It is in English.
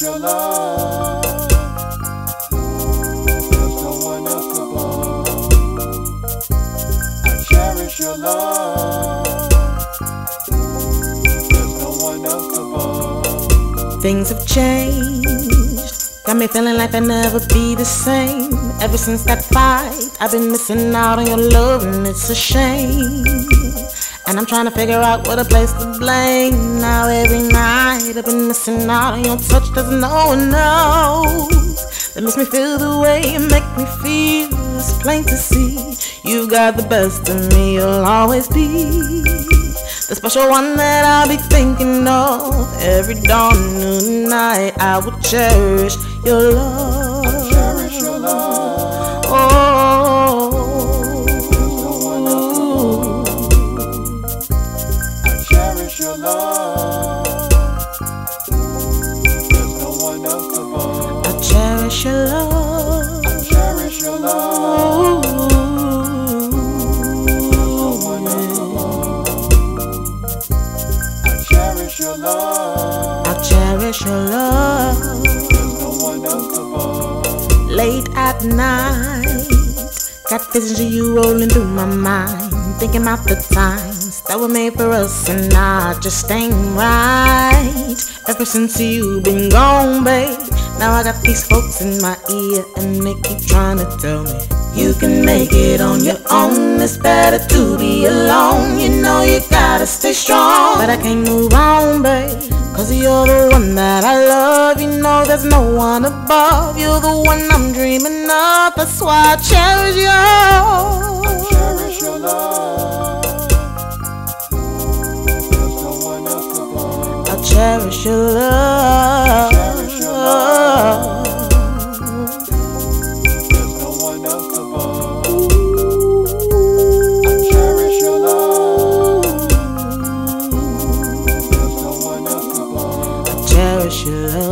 your love. There's no one else above. I cherish your love. There's no one else above. Things have changed. Got me feeling like I'll never be the same. Ever since that fight, I've been missing out on your love, and it's a shame. And I'm trying to figure out what a place to blame. Now every night I've been missing out on your touch, cause no one knows. That makes me feel the way you make me feel. It's plain to see. You got the best of me, you'll always be. The special one that I'll be thinking of every dawn, noon, night. I will cherish your love. Your love. I cherish your love. There's no one else above. Late at night, got visions of you rolling through my mind. Thinking about the times that were made for us, and I just ain't right. Ever since you been gone, babe. Now I got these folks in my ear, and they keep trying to tell me you can make it on your own. It's better to be alone. You know you gotta stay strong, but I can't move on, babe. Cause you're the one that I love. You know there's no one above. You're the one I'm dreaming of. That's why I cherish you. I cherish your love. There's no one else above. I cherish your love. 这